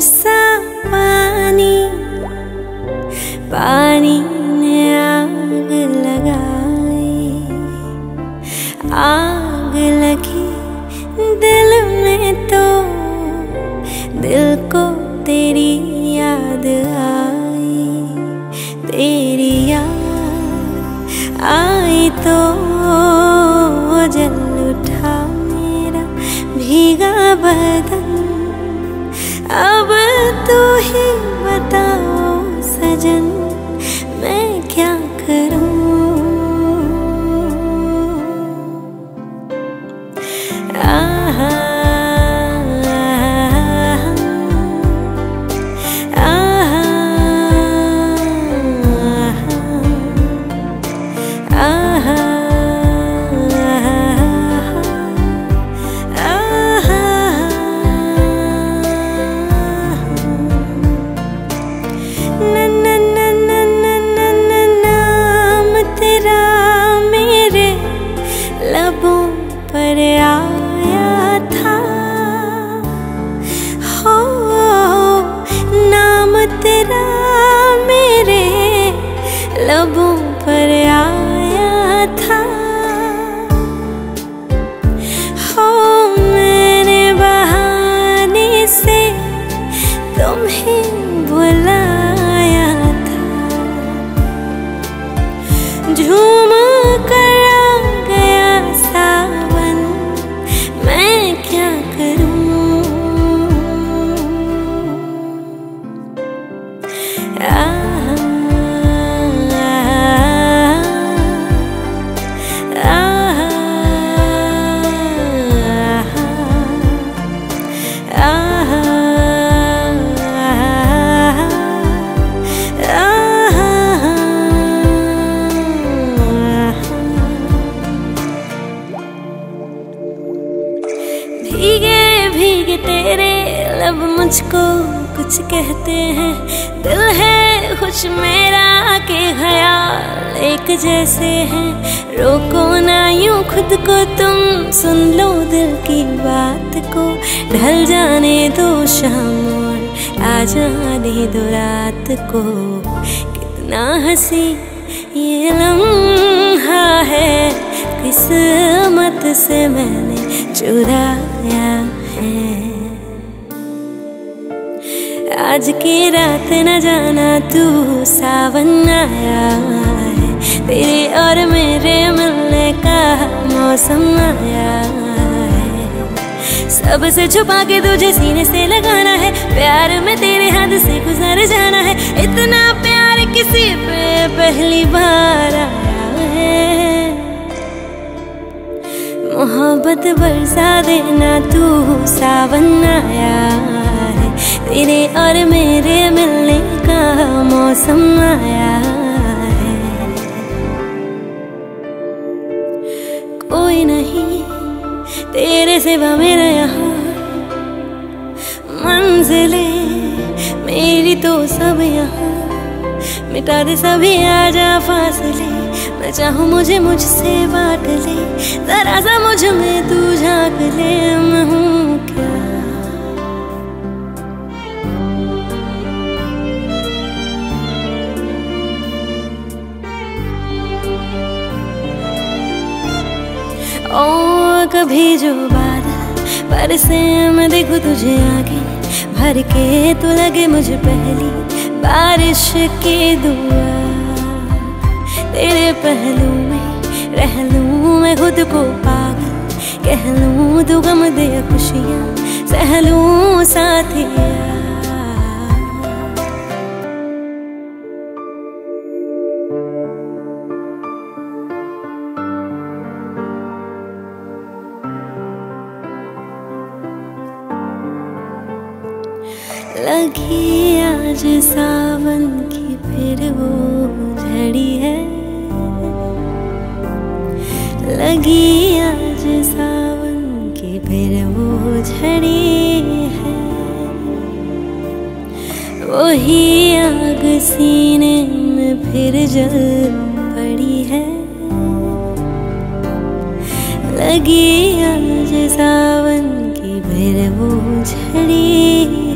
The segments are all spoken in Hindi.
सा पानी पानी ने आग लगाई। आग लगी दिल में तो दिल को तेरी याद आई। तेरी याद आई तो जल उठा मेरा, भीगा बदन I've पर आया था। हो, नाम तेरा मेरे लबों पर आया था। हो, मैंने बहाने से तुम्हें बुलाया था। झूम 이게 भीगे तेरे लब मुझको कुछ कहते हैं। दिल है खुश मेरा के ख्याल एक जैसे हैं। रोको ना यूँ खुद को, तुम सुन लो दिल की बात को। ढल जाने दो शाम और आ जाने दो रात को। कितना हँसी ये लम्हा है, किस्मत से मैंने चुराया। है। आज की रात न जाना, तू सावन आया है। तेरे और मेरे मिलने का मौसम आया है। सबसे छुपा के तुझे सीने से लगाना है। प्यार में तेरे हाथ से गुजर जाना है। इतना प्यार किसी पे पहली बार आया मोहब्बत बरसा देना तू सावन आया है। तेरे और मेरे मिलने का मौसम आया है। कोई नहीं, तेरे सिवा मेरा यहाँ। मंजिले मेरी तो सब यहाँ। मिटा दे सभी आजा फासले, मैं चाहूँ मुझे मुझसे बांट ले। ओ कभी जो बादल पर से मैं देखूँ तुझे आगे, भर के तो लगे मुझे पहली बारिश की दुआ। तेरे पहलू में रह लूँ मैं खुद को पागल, कह लूँ तू गम दे खुशियाँ, सह लूँ साथिया। लगी आज सावन की फिर वो झड़ी है। लगी आज सावन की फिर वो झड़ी है। वही आग सीने में फिर जल पड़ी है। लगी आज सावन की फिर वो झड़ी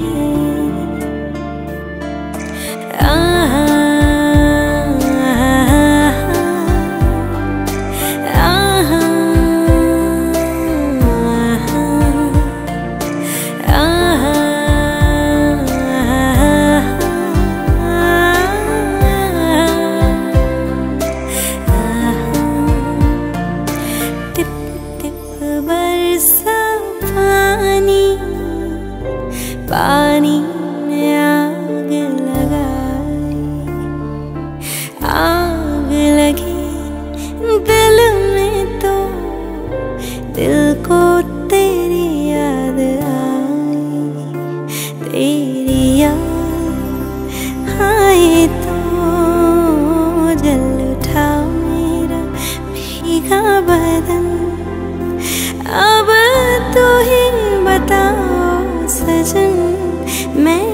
सजन मैं